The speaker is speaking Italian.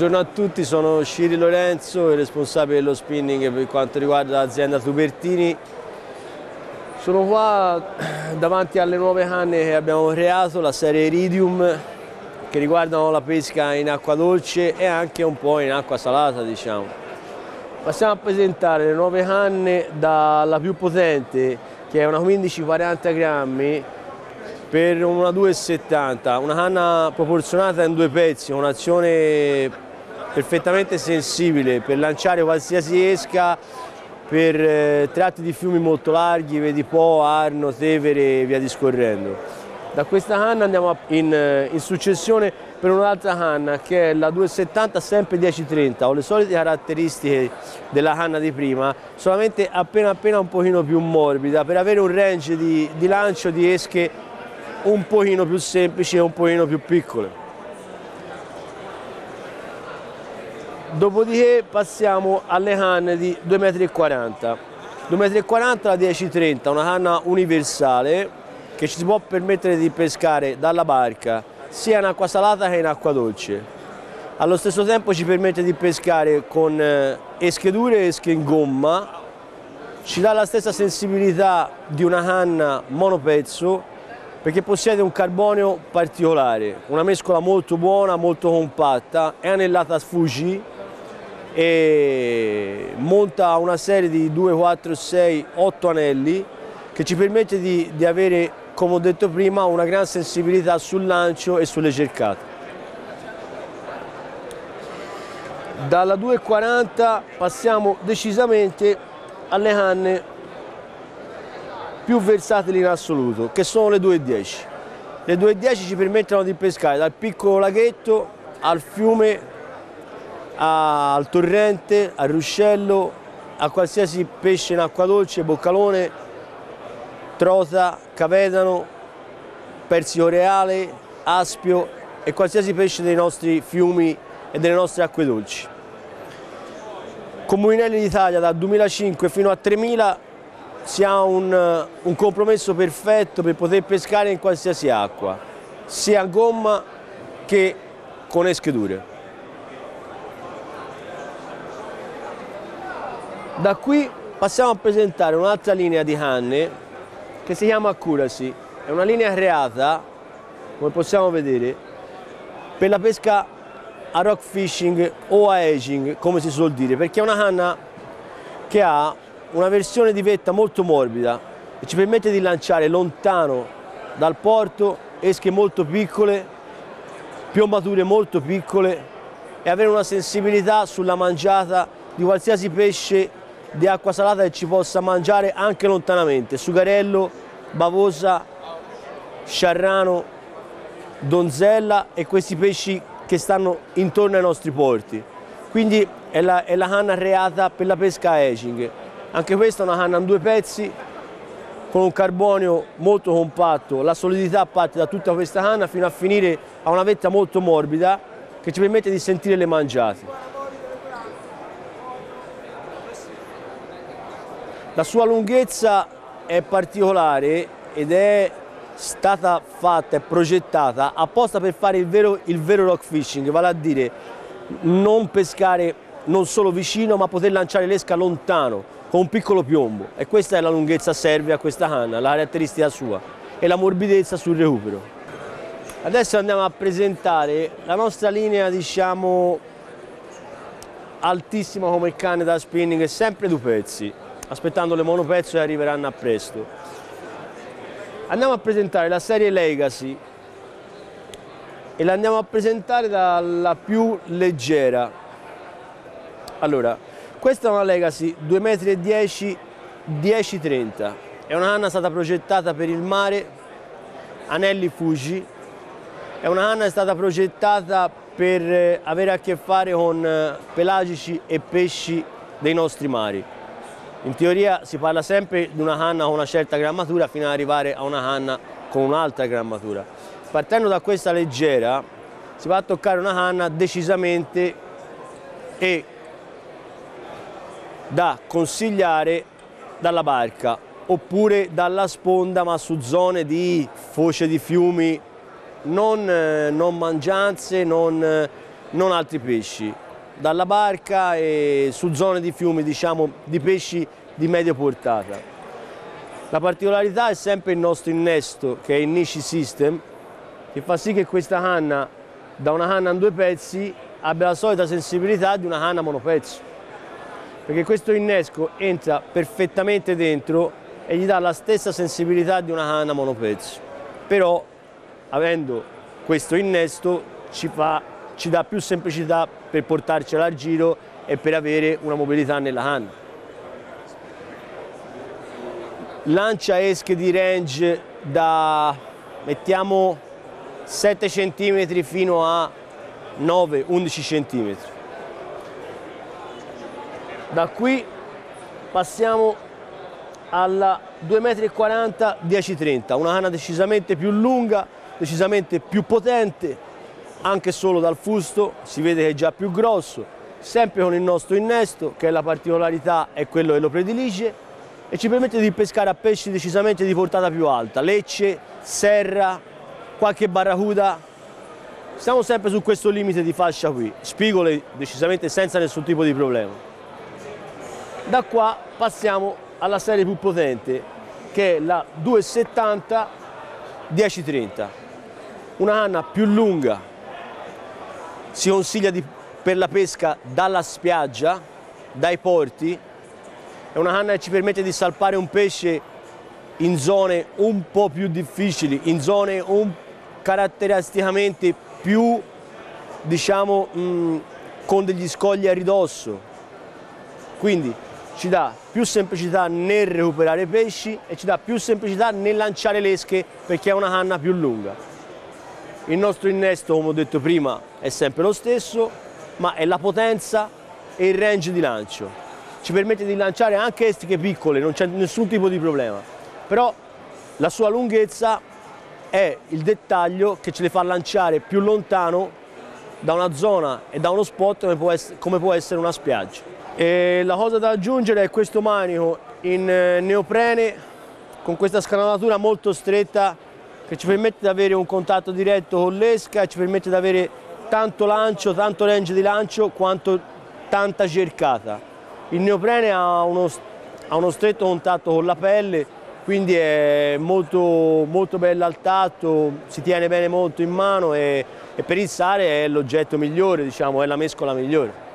Buongiorno a tutti, sono Sciri Lorenzo, il responsabile dello spinning per quanto riguarda l'azienda Tubertini. Sono qua davanti alle nuove canne che abbiamo creato, la serie Iridium, che riguardano la pesca in acqua dolce e anche un po' in acqua salata, diciamo. Passiamo a presentare le nuove canne dalla più potente, che è una 15-40 grammi, per una 2,70, una canna proporzionata in due pezzi, un'azione perfettamente sensibile per lanciare qualsiasi esca per eh, tratti di fiumi molto larghi, vedi Po, Arno, Tevere e via discorrendo. Da questa canna andiamo in, eh, in successione per un'altra canna che è la 2,70 sempre 10,30, ho le solite caratteristiche della canna di prima, solamente appena appena un pochino più morbida per avere un range di, di lancio di esche un pochino più semplici e un pochino più piccole. Dopodiché passiamo alle canne di 2,40 m. 2,40 m la 10,30, una canna universale che ci si può permettere di pescare dalla barca sia in acqua salata che in acqua dolce. Allo stesso tempo ci permette di pescare con eh, esche dure e esche in gomma, ci dà la stessa sensibilità di una canna monopezzo perché possiede un carbonio particolare, una mescola molto buona, molto compatta, è anellata a Fuji e monta una serie di 2, 4, 6, 8 anelli che ci permette di, di avere, come ho detto prima, una gran sensibilità sul lancio e sulle cercate. Dalla 2,40 passiamo decisamente alle canne più versatili in assoluto, che sono le 2,10. Le 2,10 ci permettono di pescare dal piccolo laghetto al fiume, al torrente, al ruscello, a qualsiasi pesce in acqua dolce, boccalone, trota, cavedano, persio reale, aspio e qualsiasi pesce dei nostri fiumi e delle nostre acque dolci. Comuninelli d'Italia dal 2005 fino a 3000 si ha un, un, compromesso perfetto per poter pescare in qualsiasi acqua, sia a gomma che con esche Da qui passiamo a presentare un'altra linea di canne che si chiama Accuracy, è una linea creata, come possiamo vedere, per la pesca a rock fishing o a edging, come si suol dire, perché è una canna che ha una versione di vetta molto morbida che ci permette di lanciare lontano dal porto esche molto piccole, piombature molto piccole e avere una sensibilità sulla mangiata di qualsiasi pesce di acqua salata che ci possa mangiare anche lontanamente, sugarello, bavosa, sciarrano, donzella e questi pesci che stanno intorno ai nostri porti. Quindi è la, è la canna reata per la pesca a edging. Anche questa è una canna in due pezzi con un carbonio molto compatto, la solidità parte da tutta questa canna fino a finire a una vetta molto morbida che ci permette di sentire le mangiate. La sua lunghezza è particolare ed è stata fatta e progettata apposta per fare il vero, il vero rock fishing, vale a dire non pescare non solo vicino ma poter lanciare l'esca lontano con un piccolo piombo e questa è la lunghezza serve a questa canna, la caratteristica sua e la morbidezza sul recupero. Adesso andiamo a presentare la nostra linea diciamo altissima come canne da spinning, sempre due pezzi, aspettando le monopezzo che arriveranno a presto. Andiamo a presentare la serie Legacy e la andiamo a presentare dalla più leggera. Allora, questa è una Legacy 2,10 m 10-30, è una canna stata progettata per il mare, anelli Fuji, è una è stata progettata per eh, avere a che fare con eh, pelagici e pesci dei nostri mari. In teoria si parla sempre di una canna con una certa grammatura fino ad arrivare a una canna con un'altra grammatura. Partendo da questa leggera si va a toccare una canna decisamente e da consigliare dalla barca oppure dalla sponda ma su zone di foce di fiumi non, eh, non mangianze, non, non altri pesci, dalla barca e su zone di fiumi diciamo di pesci di media portata. La particolarità è sempre il nostro innesto che è il Nishi System che fa sì che questa canna da una canna in due pezzi abbia la solita sensibilità di una canna monopezzo perché questo innesco entra perfettamente dentro e gli dà la stessa sensibilità di una canna monopezzo però avendo questo innesto ci, fa, ci dà più semplicità per portarcela al giro e per avere una mobilità nella canna lancia esche di range da mettiamo 7 cm fino a 9-11 cm. Da qui passiamo alla 2,40 m 10-30, una canna decisamente più lunga, decisamente più potente, anche solo dal fusto si vede che è già più grosso, sempre con il nostro innesto che è la particolarità è quello che lo predilige e ci permette di pescare a pesci decisamente di portata più alta, lecce, serra, qualche barracuda. Siamo sempre su questo limite di fascia qui, spigole decisamente senza nessun tipo di problema. Da qua passiamo alla serie più potente che è la 270 1030. Una canna più lunga, si consiglia di, per la pesca dalla spiaggia, dai porti, è una canna che ci permette di salpare un pesce in zone un po' più difficili, in zone un, caratteristicamente più, diciamo, mh, con degli scogli a ridosso. Quindi ci dà più semplicità nel recuperare pesci e ci dà più semplicità nel lanciare l'esche perché è una canna più lunga. Il nostro innesto, come ho detto prima, è sempre lo stesso, ma è la potenza e il range di lancio ci permette di lanciare anche estiche piccole, non c'è nessun tipo di problema. Però la sua lunghezza è il dettaglio che ce le fa lanciare più lontano da una zona e da uno spot come può essere, come può essere una spiaggia. E la cosa da aggiungere è questo manico in eh, neoprene con questa scanalatura molto stretta che ci permette di avere un contatto diretto con l'esca e ci permette di avere tanto lancio, tanto range di lancio quanto tanta cercata. Il neoprene ha uno, ha uno stretto contatto con la pelle, quindi è molto, molto bello al tatto, si tiene bene molto in mano e, e per il sale è l'oggetto migliore, diciamo, è la mescola migliore.